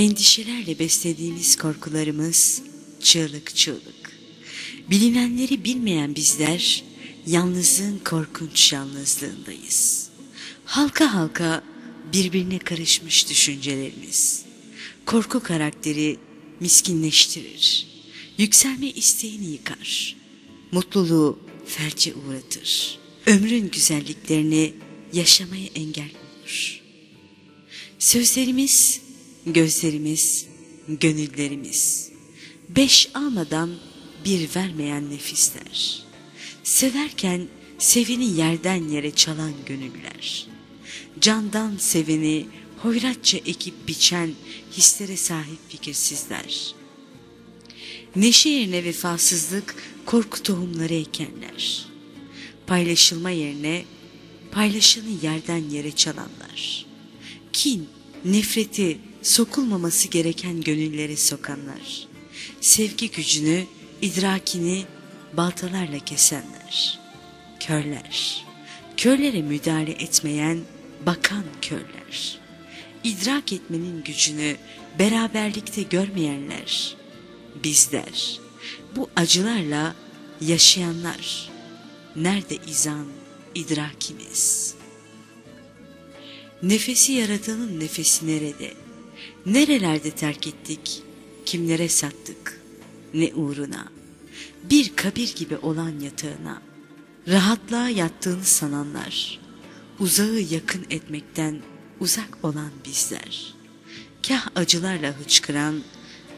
Endişelerle beslediğimiz korkularımız çığlık çığlık. Bilinenleri bilmeyen bizler yalnızlığın korkunç yalnızlığındayız. Halka halka birbirine karışmış düşüncelerimiz. Korku karakteri miskinleştirir. Yükselme isteğini yıkar. Mutluluğu felce uğratır. Ömrün güzelliklerini yaşamaya engel olur. Sözlerimiz, gözlerimiz, gönüllerimiz. Beş almadan bir vermeyen nefisler. Severken sevini yerden yere çalan gönüller. Candan seveni hoyratça ekip biçen hislere sahip fikirsizler. Neşe yerine vefasızlık korku tohumları ekenler. Paylaşılma yerine paylaşanı yerden yere çalanlar. Kin, nefreti sokulmaması gereken gönüllere sokanlar. Sevgi gücünü, idrakini baltalarla kesenler. Körler, körlere müdahale etmeyen, bakan körler. İdrak etmenin gücünü beraberlikte görmeyenler. Bizler, bu acılarla yaşayanlar. Nerede izan, idrakimiz? Nefesi yaratanın nefesi nerede? Nerelerde terk ettik? Kimlere sattık? Ne uğruna? Bir kabir gibi olan yatağına, rahatlığa yattığını sananlar, uzağı yakın etmekten uzak olan bizler. Kah acılarla hıçkıran,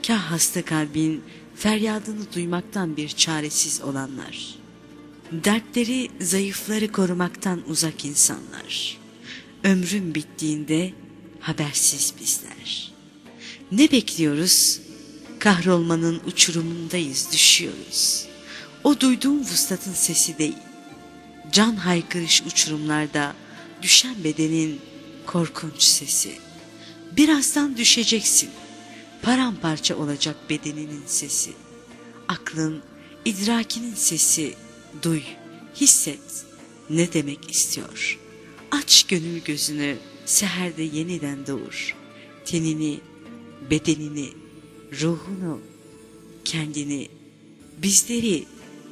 kah hasta kalbin feryadını duymaktan bir çaresiz olanlar. Dertleri, zayıfları korumaktan uzak insanlar. Ömrün bittiğinde habersiz bizler. Ne bekliyoruz? Kahrolmanın uçurumundayız, düşüyoruz. O duyduğum vuslatın sesi değil. Can haykırış uçurumlarda düşen bedenin korkunç sesi. Birazdan düşeceksin. Paramparça olacak bedeninin sesi. Aklın, idrakinin sesi. Duy, hisset. Ne demek istiyor? Aç gönül gözünü, seherde yeniden doğur. Tenini, bedenini, ruhunu, kendini, bizleri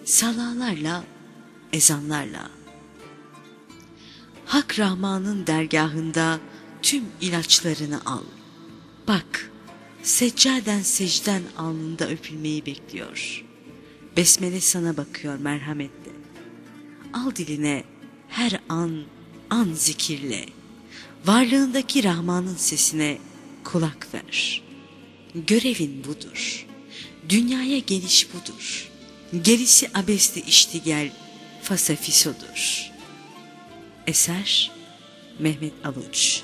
salalarla, ezanlarla. Hak Rahman'ın dergahında tüm ilaçlarını al. Bak, seccaden secden alnında öpülmeyi bekliyor. Besmele sana bakıyor merhametle. Al diline her an, an zikirle. Varlığındaki Rahman'ın sesine kulak ver. Görevin budur. Dünyaya geliş budur. Gerisi abeste iştigel fasafisodur. Eser Mehmet Avuç